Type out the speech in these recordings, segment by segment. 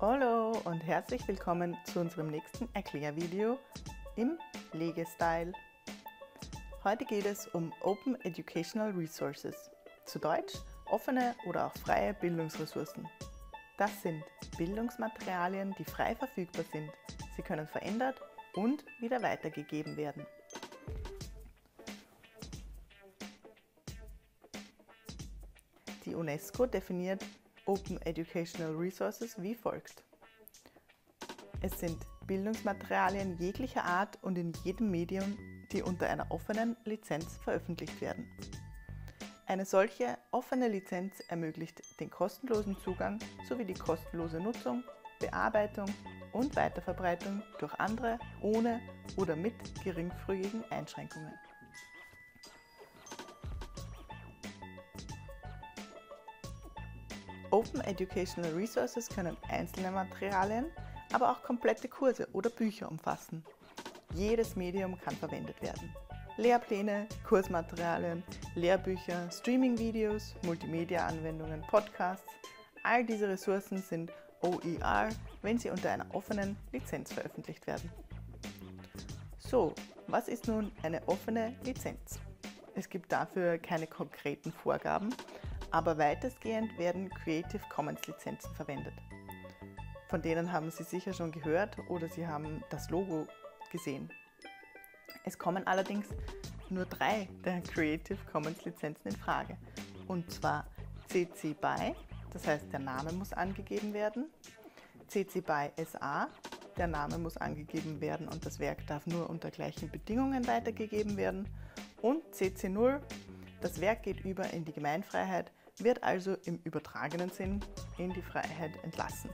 Hallo und herzlich willkommen zu unserem nächsten Erklärvideo im Legestyle. Heute geht es um Open Educational Resources, zu Deutsch offene oder auch freie Bildungsressourcen. Das sind Bildungsmaterialien, die frei verfügbar sind. Sie können verändert und wieder weitergegeben werden. Die UNESCO definiert Open Educational Resources wie folgt. Es sind Bildungsmaterialien jeglicher Art und in jedem Medium, die unter einer offenen Lizenz veröffentlicht werden. Eine solche offene Lizenz ermöglicht den kostenlosen Zugang sowie die kostenlose Nutzung, Bearbeitung und Weiterverbreitung durch andere ohne oder mit geringfügigen Einschränkungen. Open Educational Resources können einzelne Materialien, aber auch komplette Kurse oder Bücher umfassen. Jedes Medium kann verwendet werden. Lehrpläne, Kursmaterialien, Lehrbücher, Streaming-Videos, Multimedia-Anwendungen, Podcasts, all diese Ressourcen sind OER, wenn sie unter einer offenen Lizenz veröffentlicht werden. So, was ist nun eine offene Lizenz? Es gibt dafür keine konkreten Vorgaben, aber weitestgehend werden Creative Commons Lizenzen verwendet. Von denen haben Sie sicher schon gehört oder Sie haben das Logo gesehen. Es kommen allerdings nur drei der Creative Commons Lizenzen in Frage. Und zwar CC BY, das heißt der Name muss angegeben werden, CC BY SA, der Name muss angegeben werden und das Werk darf nur unter gleichen Bedingungen weitergegeben werden und CC0, das Werk geht über in die Gemeinfreiheit, wird also im übertragenen Sinn in die Freiheit entlassen.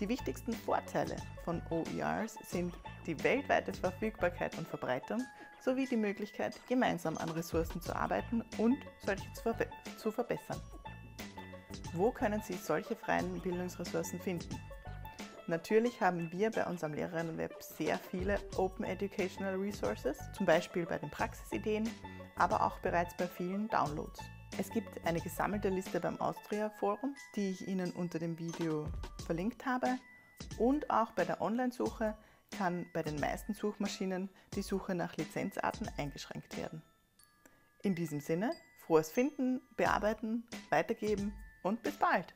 Die wichtigsten Vorteile von OERs sind die weltweite Verfügbarkeit und Verbreitung sowie die Möglichkeit, gemeinsam an Ressourcen zu arbeiten und solche zu, verbe zu verbessern. Wo können Sie solche freien Bildungsressourcen finden? Natürlich haben wir bei unserem Lehrerinnenweb sehr viele Open Educational Resources, zum Beispiel bei den Praxisideen, aber auch bereits bei vielen Downloads. Es gibt eine gesammelte Liste beim Austria Forum, die ich Ihnen unter dem Video verlinkt habe. Und auch bei der Online-Suche kann bei den meisten Suchmaschinen die Suche nach Lizenzarten eingeschränkt werden. In diesem Sinne, frohes Finden, Bearbeiten, Weitergeben und bis bald!